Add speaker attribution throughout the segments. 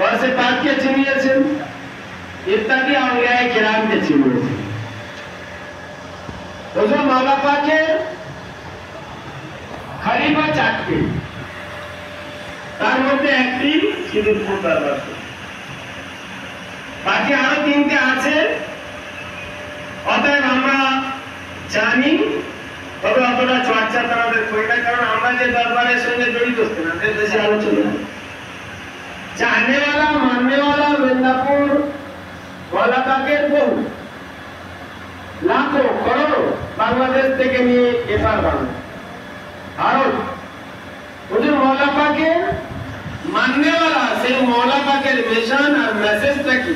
Speaker 1: গৌসে পাককে চিনিয়েছেন? ইত্যাদি আউলিয়ায় কেরামকে চিনিয়েছেন। হুজুর মাওলা পাকের খলিফা চারটি তার মধ্যে একটি বাকি। আরও তিনটে আছে। অতএব আমরা জানি, তবে অতটা চর্চা তাদের করি না, কারণ আমরা যে দরবারের সঙ্গে জড়িত না বেশি আলোচনা জানে वाला মানে वाला मिदनापुर वाला কাকের বহু লাখো করোড় বাংলাদেশ থেকে নিয়ে এফআর বানো ভারত, হুজুর মৌলা পাকে মাননে वाला সেই মৌলা পাকের মিশন আর মেসেজটাকে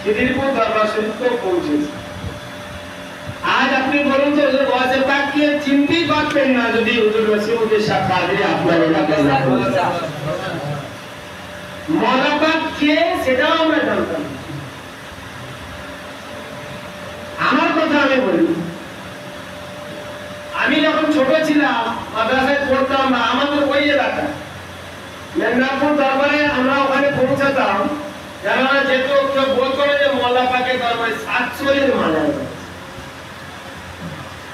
Speaker 1: সিদিরপুর দরবার শরীফকে আজ আপনি বলুন যে হুজুর ওয়াজে পাককে চিনতেই পারতেন না যদি হুজুর রসিমুদ্দিন আপনার এলাকায় সেটাও আমরা জানতাম আমার কথা আমি বলি আমি যখন ছোট ছিলাম, মাদ্রাসায় পড়তাম আমাদের ওই এলাকা। মেদিনীপুর দরবারে আমরা ওখানে পৌঁছাতাম যেত কেউ বলতো যে মোল্লা পাকের দরবারে মালা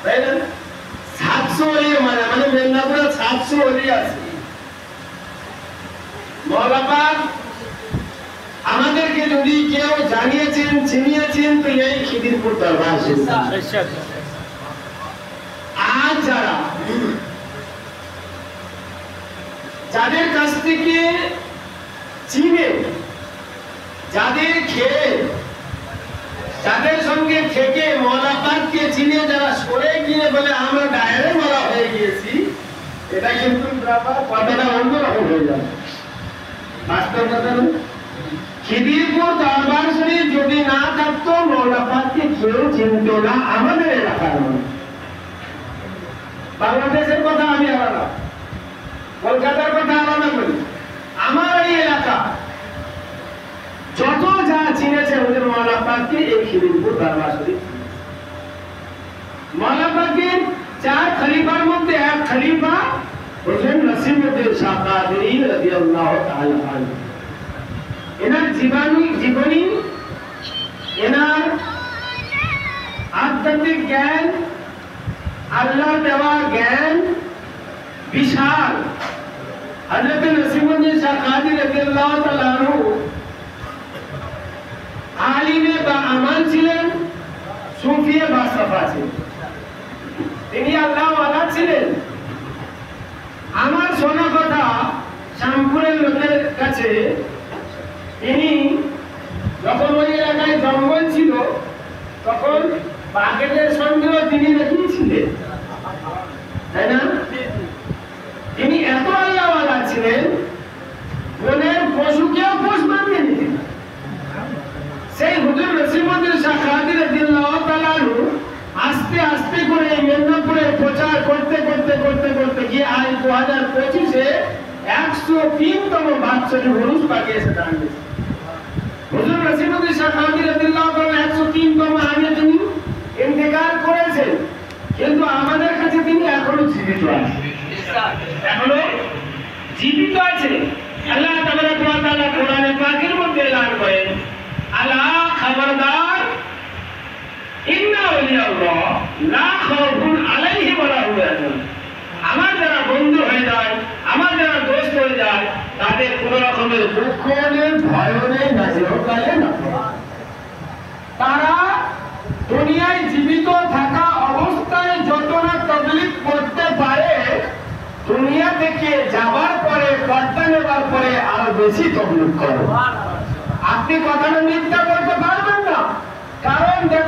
Speaker 1: তাই না? সাতশো এর মালা মানে মেদিনীপুরে সাতশো অলি আছে। আমাদেরকে যদি কেউ জানিয়েছেন চিনিয়েছেন তো এই খিদিরপুর দরবার আজ যারা যাদের কাছ থেকে চিনে যাদের খেয়ে যাদের সঙ্গে থেকে মলাপাতকে চিনে যারা সরে গিয়ে বলে আমরা ডায়রে মারা হয়ে গিয়েছি এটা কিন্তু কথাটা অন্যরকম হয়ে যাবে। যদি না থাকতো মৌলাপাতকে কেউ চিনত না আমাদের এলাকার বাংলাদেশের কথা আমি আলাদা। কলকাতার কথা আলাদা করি। আমার এই এলাকা, যত যা চিনেছে ওদের মৌলাপাতকে এই খিদিরপুর দরবার শরীফ। মৌলাপাকের চার খলিফার মধ্যে এক খলিফা কাদরি জীবাণী জীবনী এনার আধ্যাত্মিক জ্ঞান, আল্লাহ দেওয়া জ্ঞান বিশাল। হযরত নসিমুদ্দিন শাহ কাদি রাদিয়াল্লাহু তাআলা আনহু আলিমে বা আমাল ছিলেন, সুফিয়ে বা সাফা ছিলেন। তিনি আল্লাহ ছিলেন। আমার শোনা কথা শ্যামপুরের লোকের কাছে। তিনি যখন ওই এলাকায় জঙ্গল ছিল, তখন বাঘেদের সঙ্গেও তিনি দেখিয়েছিলেন। তাই না? তিনি এত আল্লাহওয়ালা ছিলেন, বনের পশুকেও পোষ বানিয়ে নিতেন। সেই হুজুর তাআলা আনহু আস্তে আস্তে করে মেদিনীপুরে প্রচার করতে করতে করতে করতে গিয়ে আজ দু হাজার পঁচিশে একশো তিনতম বাৎসরিক উরুস পাকে এসে দাঁড়িয়েছে কিন্তু আমাদের কাছে তিনি জীবিত এখনও আল্লাহ খবরদার ইন্না হুম আমার যারা বন্ধু হয়ে যায়, আমার যারা দোস্ত হয়ে যায়, তাদের কোন রকমের দুঃখ নেই ভয় নেই না চিরকালে না তারা দুনিয়ায় জীবিত থাকা অবস্থায় যত না তবলিক করতে পারে, দুনিয়া থেকে যাবার পরে, পর্দা নেবার পরে আরও বেশি তবলিক করে। আপনি কথাটা মিথ্যা করতে পারবেন না। কারণ দেখুন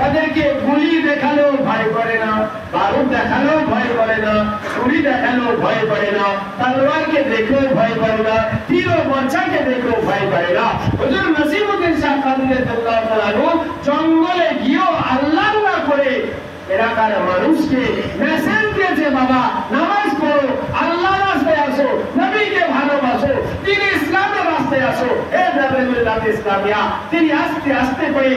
Speaker 1: তাদেরকে গুলি দেখালেও ভয় করে না, বারুদ দেখালেও ভয় করে না ছুরি দেখালেও ভয় করে না, তলোয়ারকে দেখলেও ভয় করে না, তীর বর্ষাকে দেখলেও ভয় করে না। হুজুর নসিমুদ্দিন শাহ জঙ্গলে গিয়েও আল্লাহ না করে এলাকার মানুষকে মেসেজ দিয়েছে, বাবা, নামাজ পড়ো আল্লাহ রাস্তায় আসো, নবীকে ভালোবাসো, তিনি ইসলামের রাস্তায় আসো। হে নবীল্লাহ ইসলামিয়া, তিনি আস্তে আস্তে করে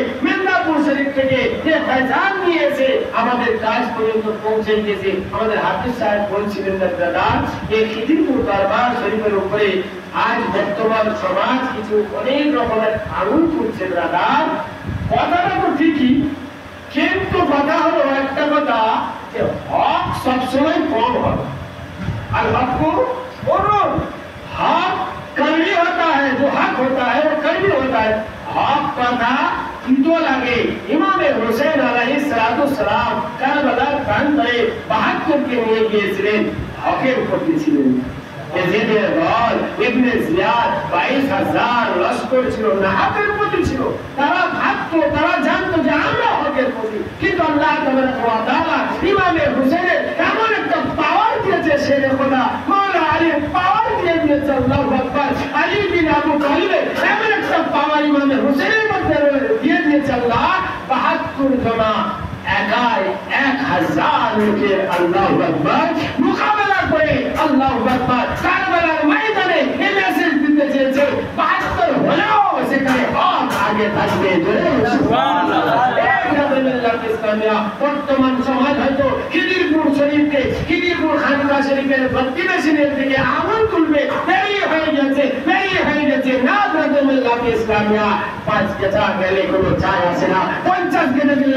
Speaker 1: মির্জাপুর শরীফ থেকে যে ফয়জান নিয়েছে আমাদের কাজ পর্যন্ত পৌঁছে গিয়েছে আমাদের হাফিজ সাহেব বলছিলেন না দাদা এই খিদিরপুর দরবার শরীফের উপরে আজ বর্তমান সমাজ কিছু অনেক রকমের আগুন তুলছে দাদা কথাটা তো ঠিকই কিন্তু কথা হলো একটা কথা যে হক সবসময় কম হবে और हक को बोलो हक कड़वी होता है जो हक होता है वो कड़वी होता है हक কথা কিন্তু লাগে ইমামে হোসেন আলাইহিস সালাম কারবালার প্রান্তরে 72 নিয়ে গিয়েছিলেন, হকের উপর ছিলেন। এজিদের দল ইবনে জিয়াদ 22000 লস্কর ছিল নাহাতের প্রতি তারা তারা জানতো কিন্তু পাওয়ার শেরে খোদা মাওলা দিয়ে দিয়েছে আল্লাহু আকবার আলী বিন আবু তালিব এমন একটা পাওয়ার ইমামে হোসেনের মধ্যে দিয়ে দিয়েছে আল্লাহ 72 জনা একাই এক হাজার লোকের আল্লাহ আকবার মোকাবেলা করে আল্লাহ আকবার কারবালার ময়দানে এই মেসেজ দিতে চেয়েছে বাহাত্তর হলেও সেখানে হক পঞ্চাশ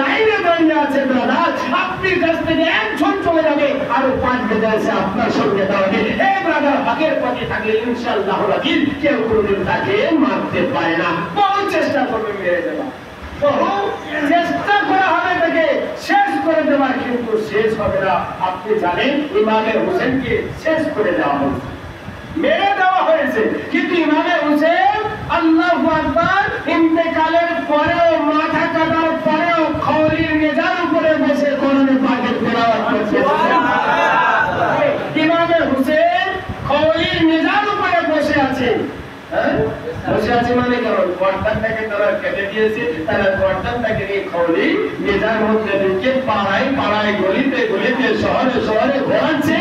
Speaker 1: লাইনে দাঁড়িয়ে আছে, ব্রাদার? আপনি কাছ থেকে একজন চলে যাবে। আরও পাঁচ গেতে এসে আপনার থাকলে কেউ কোনোদিন তাকে মারতে পারে না। চেষ্টা করবে মেরে দেওয়া বহু চেষ্টা করা হবে তাকে, শেষ করে দেবা, কিন্তু শেষ হবে না। আপনি জানেন, ইমামে হোসেনকে শেষ করে দেওয়া হয়েছে। মেরে দেওয়া হয়েছে, কিন্তু ইমামে হোসেন আল্লাহ আকবার ইন্তেকালের পরেও মাথা কাটার পরেও খৌরির মেজার উপরে বসে কোরআনে পাকের তেলাওয়াত করছে ইমামে হোসেন খৌরির মেজার উপরে বসে আছে হ্যাঁ? বসে আছে মানে কেমন? গর্দানটাকে তারা কেটে দিয়েছে তারা গর্দানটাকে নিয়ে খৌরি মেজার মধ্যে ঢুকে পাড়ায় পাড়ায় গলিতে গলিতে, শহরে শহরে ঘোরাচ্ছে।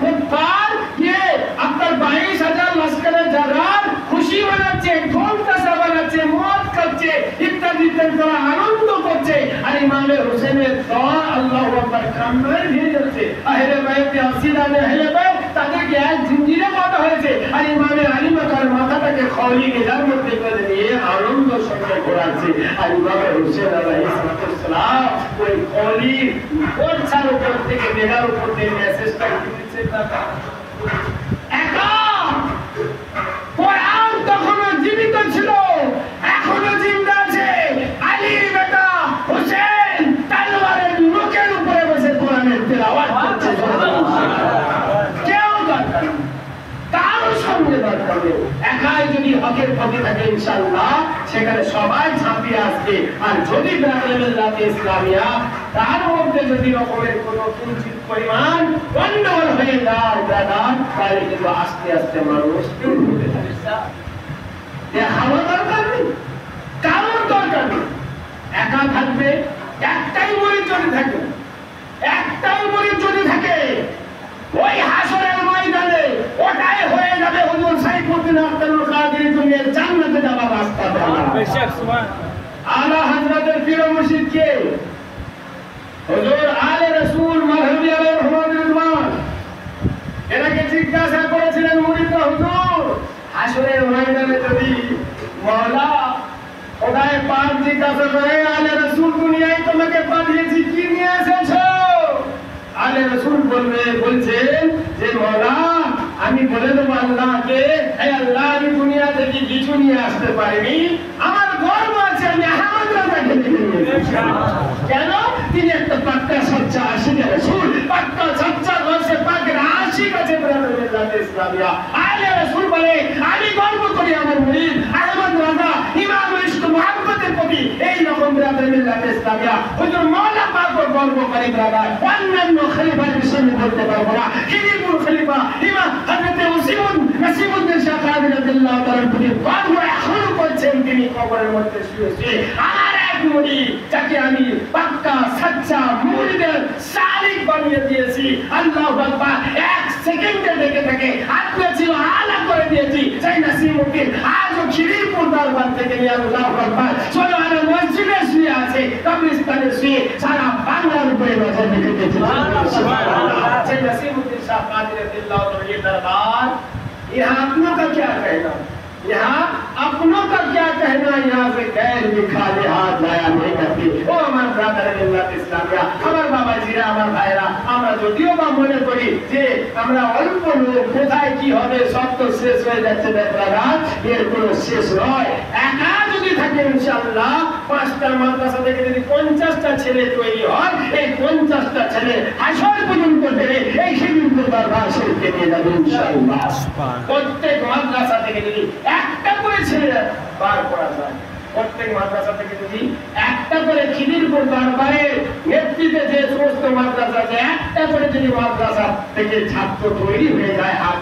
Speaker 1: কুফার কে আপনার বাইশ হাজার লস্করের জারার খুশি বানাচ্ছে, ঢোল তাসা বানাচ্ছে, মদ খাচ্ছে, ইত্যাদি ইত্যাদি তারা আনন্দ করছে। আর ইমামে হোসেনের দল আল্লাহ আকবার কামরায় নিয়ে যাচ্ছে। আহলে বাইতে আসিদানে আহলে বাইত তাদেরকে এক জিঞ্জিরে বাঁধা হয়েছে। আর ইমামের আলিমা তার মাথাটাকে খলি গেজার মধ্যে করে নিয়ে আনন্দ সঙ্গে ঘোরাচ্ছে। আর ইমামে হোসেন আল্লাহ সালাম ওই খলি ওরছার উপর থেকে মেঘার উপর থেকে মেসেজটা দিচ্ছে একা কোরআন তখনও জীবিত ছিল এখনও জিন্দা আছে আলীর বেটা হোসেন তালওয়ারের মুখের উপরে বসে কোরআনের তেলাওয়াত করছে কেউ দরকার নেই। কারও সঙ্গে দরকার নেই। একাই যদি হকের প্রতি থাকে ইনশাআল্লাহ সেখানে সবাই ঝাঁপিয়ে আসবে। আর যদি ব্রাহ্মণের ইসলামিয়া, তার মধ্যে যদি রকমের কোনো কিঞ্চিত পরিমাণ গন্ডগোল হয়ে যায় দাদা তাহলে কিন্তু আস্তে আস্তে মানুষ হতে থাকে দেখানো দরকার নেই কারোর দরকার নেই একা থাকবে একটাই মরিচ যদি থাকে একটাই মরিচ যদি থাকে ওই হাসরের ময়দানে ওটাই হয়ে যাবে হুজুর সাইফুদ্দিন আব্দুল কাদের দুনিয়ার জান্নাতে যাওয়ার রাস্তা আলা হযরতের পীর মুর্শিদ কে হুজুর আলে রাসূল মারহাবি আলাইহির রহমান এনাকে জিজ্ঞাসা করেছিলেন মুরিদরা হুজুর হাসরের ময়দানে যদি মাওলা খোদায় পাক জিজ্ঞাসা করে আলে আমি বলে দেবো আল্লাহকে আল্লাহ, আমি দুনিয়া থেকে কিছু নিয়ে আসতে পারিনি। আমার গর্ব আছে, আমি আহমদ রাজাকে দেখে নিয়ে এসেছি। কেন? তিনি একটা পাক্কা সচ্চা রসুল। পাক্কা সচ্চা রসে পাকের আশিক আছে আমি গর্ব করি আমার মুরিদ, আহমদ রাজা ইমাম ইশক মুহাম্মদের প্রতি এই রকম ব্রাদার মিল্লাত ইসলামিয়া হুজুর মাওলা পাক গর্ব করে ব্রাদার অন্যান্য খলিফার বিষয়ে বলতে পারব না খিদিরপুর খলিফা ইমাম হযরত উসিমুন নাসিমুদ্দিন শাহ কাদের রাদিয়াল্লাহু তাআলার প্রতি গর্ব এখনও করছেন তিনি কবরের মধ্যে শুয়ে শুয়ে আমার এক মুরিদ যাকে আমি পাক্কা সাচ্চা মুরিদের সালিক বানিয়ে দিয়েছি আল্লাহু আকবার এক সেকেন্ডে দেখে থাকে আত্মা ছিল আলা করে দিয়েছি সেই নাসিমুদ্দিন আজও খিদিরপুর দরবার থেকে নিয়ে আল্লাহু আকবার চলো আর মসজিদে শুয়ে আছে কবরস্থানে শুয়ে সারা বাংলার উপরে নজর রেখে দিয়েছে সেই नसीमुद्दीन शाह कादिर रज़ियल्लाहु अन्हु ये दरबार यहाँ अपनों का क्या कहना यहाँ अपनों का क्या कहना यहाँ से गैर भी खाली हाथ लाया नहीं करती ও আমার ব্রাদার মিল্লাত ইসলামিয়া আমার বাবাজিরা আমার ভাইরা আমরা যদিও বা মনে করি যে আমরা অল্প লোক কোথায় কি হবে সব তো শেষ হয়ে যাচ্ছে ব্যাপারা এর কোনো শেষ নয় একা যদি থাকে ইনশাআল্লাহ। পাঁচটা মাদ্রাসা থেকে যদি পঞ্চাশটা ছেলে তৈরি হয় এই পঞ্চাশটা ছেলে হাসর পর্যন্ত ধরে এই সেদিন দরবার শরীফকে নিয়ে যাবে ইনশাআল্লাহ। প্রত্যেক মাদ্রাসা থেকে যদি একটা করে ছেলে বার করা যায় প্রত্যেক মাদ্রাসা থেকে যদি একটা করে খিদিরপুর দরবারের নেতৃত্বে যে সমস্ত মাদ্রাসা আছে একটা করে যদি মাদ্রাসা থেকে ছাত্র তৈরি হয়ে যায় হাফিজ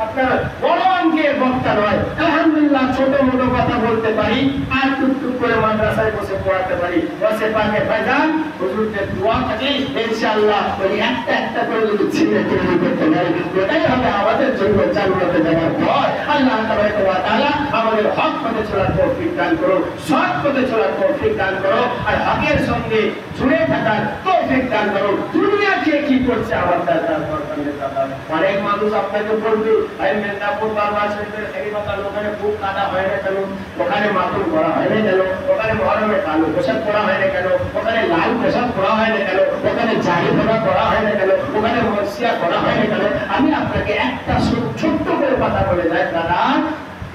Speaker 1: আপনার বড় একটা একটা করে করতে আমাদের জন্য আল্লাহ আমাদের হক পথে চলার তৌফিক দান করো, সৎ পথে চলার তৌফিক দান করো, আর হকের সঙ্গে জুড়ে থাকার তৌফিক দান করো। দুনিয়া কে কি করছে আমার দাদা অনেক মানুষ আপনাকে বলবে মেদিনীপুর খুব হয় না কেন? ওখানে করা হয় না কেন? ওখানে কালো পোশাক করা হয় না কেন? ওখানে লাল পোশাক করা হয় না কেন? ওখানে ধরা করা হয় না কেন? ওখানে মসিয়া করা হয় না কেন? আমি আপনাকে একটা ছোট্ট করে কথা বলে যাই, দাদা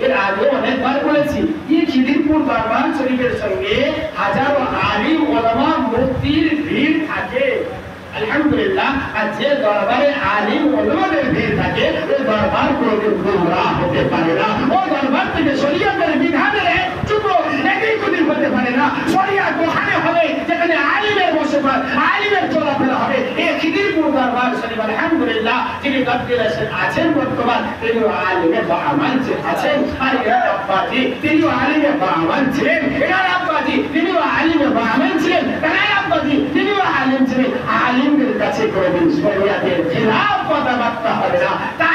Speaker 1: এর আগে অনেকবার বলেছি, এই খিদিরপুর দরবার শরীফের সঙ্গে হাজারো আলিম ওলামা মুক্তির ভিড় থাকে। আলহামদুলিল্লাহ, আর যে দরবারে আলিম ওলামাদের ভিড় থাকে, ওই দরবার কোনোদিন গুমরাহ হতে পারে না। ও দরবার থেকে শরীয়তের বিধানের টুকরো কোনদিন হতে পারে না। শরীয়ত ওখানে হবে, যেখানে আলিমের বসবাস আলিমের চলাফেরা হবে। এই খিদিরপুর দরবার শরীফ, আলহামদুলিল্লাহ, যিনি গদ্দির আছেন বর্তমান তিনি আলিমে বা আছেন আর এনার আব্বাজি, তিনিও আলিমে বা আমাল ছিলেন। এনার আব্বাজি, তিনিও আলিমে বা আমাল ছিলেন। এনার আব্বাজি, তিনিও আলিম ছিলেন। আলিমদের কাছে কোনোদিন শরিয়াতের খিলাফ কথাবার্তা হবে না। তাই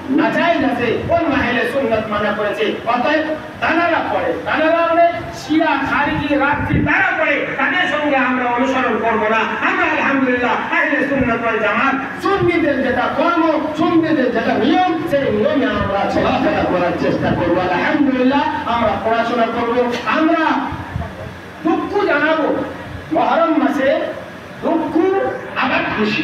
Speaker 1: না চাই যাতে কোন মাহেলে সুন্নত মানা করেছে? অতএব তানারা পড়ে, তানারা মানে শিয়া, খারিজি রাত্রি তারা পড়ে। তাদের সঙ্গে আমরা অনুসরণ করব না। আমরা আলহামদুলিল্লাহ আহলে সুন্নাত ওয়াল জামাত, সুন্নিদের যেটা কর্ম, সুন্নিদের যেটা নিয়ম, সেই নিয়মে আমরা চলাফেরা করার চেষ্টা করব। আলহামদুলিল্লাহ আমরা পড়াশোনা করব। আমরা দুঃখ জানাব। মহরম মাসে দুঃখ আবার খুশি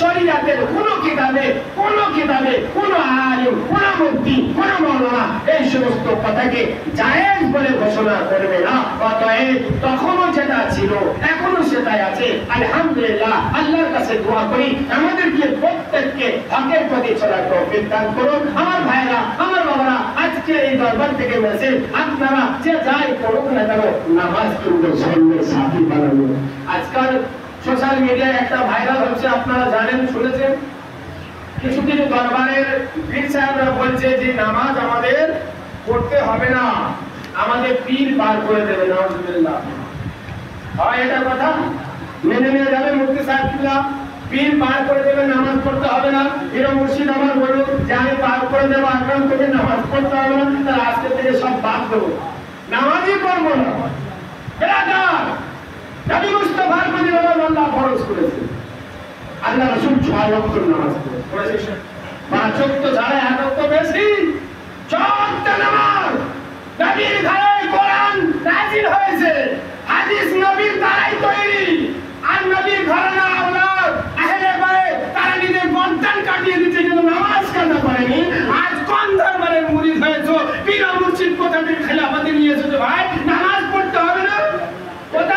Speaker 1: শরীয়তের কোনো কিতাবে, কোন কিতাবে, কোন আলিম, কোন মুক্তি, কোন মৌলানা এই সমস্ত কথাকে জায়েজ বলে ঘোষণা করবে না। অতএব তখনও যেটা ছিল এখনও সেটাই আছে। আলহামদুলিল্লাহ, আল্লাহর কাছে দোয়া করি, আমাদেরকে প্রত্যেককে হকের প্রতি চলার তৌফিক দান করুন। আমার ভাইরা আমার বাবারা, আজকে এই দরবার থেকে মেসেজ, আপনারা যে যাই করুক না কেন, নামাজ কিন্তু সন্ধ্যের সাথী বানানো। আজকাল সোশ্যাল মিডিয়ায় একটা ভাইরাল হচ্ছে, আপনারা জানেন, শুনেছেন? কিছু কিছু দরবারের পীর সাহেবরা বলছে যে, নামাজ আমাদের পড়তে হবে না। আমাদের পীর পার করে দেবে, নাউজুবিল্লাহ। হয় এটা কথা? মেনে নিয়ে যাবে মুক্তি সাহেব কিল্লা পীর পার করে দেবে, নামাজ পড়তে হবে না। এরকম মুর্শিদ আমার বলুন যে, আমি পার করে দেবো আক্রান্ত থেকে নামাজ পড়তে হবে না, তাহলে আজকে থেকে সব বাদ দেবো। নামাজই করব না। নবী মুস্তাফার প্রতি আল্লাহ ফরজ করেছে। আল্লাহ রসুল ছয় ওয়াক্ত নামাজ পড়েছে। পাঁচ ওয়াক্ত ছাড়া এক ওয়াক্ত বেশি চোদ্দ নামাজ। নবীর ঘরে কোরআন নাজিল হয়েছে। হাদিস নবীর দ্বারাই তৈরি। আর নবীর ঘরে না আওলাদ আহলে বাইত তারা নিজের বন্টন কাটিয়ে দিচ্ছে কিন্তু নামাজ কাটা করেনি। আজ কোন ধর্মের মুরিদ হয়েছো? পীর মুর্শিদ কোথা থেকে খেলাফতে নিয়ে ভাই নামাজ পড়তে হবে না কোথা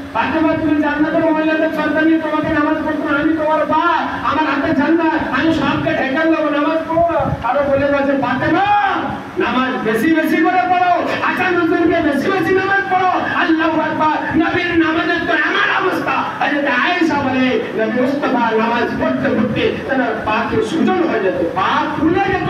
Speaker 1: নামাজ পড়তে। আমি তোমার পড়ো। আরও বলে গেছে ফাতেমা, নামাজ পড়ো। হাসান হোসেনকে বেশি বেশি নামাজ তো এমন অবস্থা। হযরত আয়েশা বলে, নবী নামাজ পড়তে পড়তে পাকে সুজন হয়ে যেত, পা ফুলে যেত।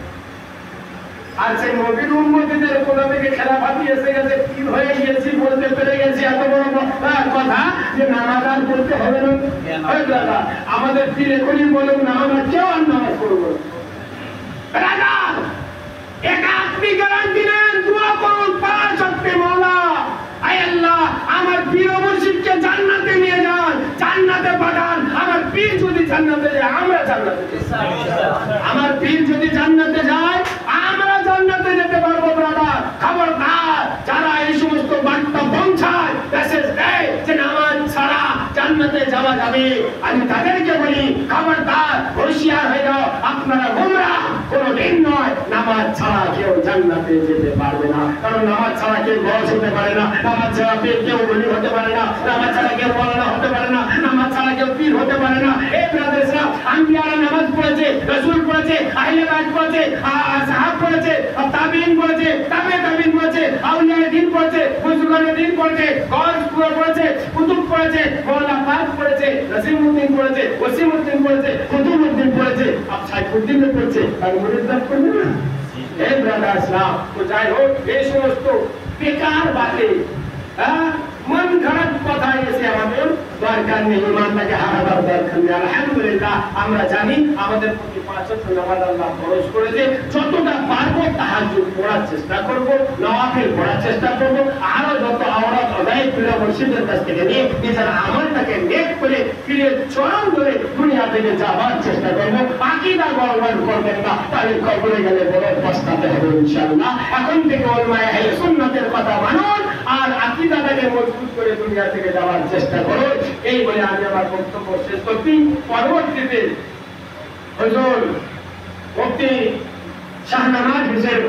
Speaker 1: আর সেই নবীর উম্মতিদের কোথা থেকে খেলাফাতি এসে গেছে পীর হয়ে গিয়েছি বলতে পেরে গেছি এত বড় কথা? যে নামাজ আর বলতে হবে না। দাদা আমাদের পীর এখনই বলুন না আমরা কেউ আর নামাজ পড়ব না। দাদা এটা আপনি গ্যারান্টি নেন দোয়া করুন পাঁচ শক্তি মৌলা আয় আল্লাহ আমার প্রিয় মুর্শিদকে জান্নাতে নিয়ে যান জান্নাতে পাঠান আমার পীর যদি জান্নাতে যায় আমরা জান্নাতে যাই। আমার পীর যদি জান্নাতে যায় আমরা জান্নাতে যেতে পারব ব্রাদার খবরদার যারা এই সমস্ত বার্তা পৌঁছায় মেসেজ দেয় যে নামাজ ছাড়া জান্নাতে যাবে আমি তাদেরকে বলি, খবরদার, হুঁশিয়ার হয়ে যাও। আপনারা গোমরা। কোনো দিন নয়, নামাজ ছাড়া কেউ জান্নাতে যেতে পারবে না। কারণ নামাজ ছাড়া কেউ গজ হতে পারে না। নামাজ ছাড়া কেউ কেউ বলি হতে পারে না। নামাজ ছাড়া কেউ বলানো হতে পারে না। নামাজ ছাড়া কেউ পীর হতে পারে না। আম্বিয়ারা নামাজ পড়েছে, রসুল পড়েছে, আহলে বাইত পড়েছে সাহাব পড়েছে তাবিঈন পড়েছে, তাবে তাবিঈন পড়েছে, আউলিয়ায়ে দিন পড়েছে বুজুর্গানে দিন পড়েছে গজ পড়েছে, কুতুব পড়েছে মৌলানা পাক পড়েছে নসিমউদ্দিন পড়েছে ওসিমউদ্দিন পড়েছে, কুতুবউদ্দিন পড়েছে, আপ সাইফুদ্দিন পড়েছে, আর মুরিদাত পড়বে না? এই ব্রাদার্সরা তো যাই হোক এই সমস্ত বেকার বাতে হ্যাঁ? মন খারাপ কথা এসে আমাদের দরকার নেই, ইমানটাকে হারাবার দরকার নেই। আলহামদুলিল্লাহ, আমরা জানি আমাদের প্রতি পাঁচ নামাজ আল্লাহ ফরজ করেছে। যতটা পারব তাহাজ্জুদ পড়ার চেষ্টা করব, নওয়াফিল পড়ার চেষ্টা করব। আরও যত আওরাত অদায় প্রিয় মুর্শিদের কাছ থেকে নিয়ে নিজের আমলটাকে নেক করে ফিরে চরম ধরে দুনিয়া যাবার চেষ্টা করব। আকিদা গড়বড় করবেন না, তাহলে কবরে গেলে এখন থেকে কথা মানুন আর আকিদাটাকে মজবুত করে দুনিয়া থেকে যাওয়ার চেষ্টা করো। এই বলে আমি আমার বক্তব্য শেষ করছি। পরবর্তীতে হজুর মুফতি শাহনামাজ হুসেন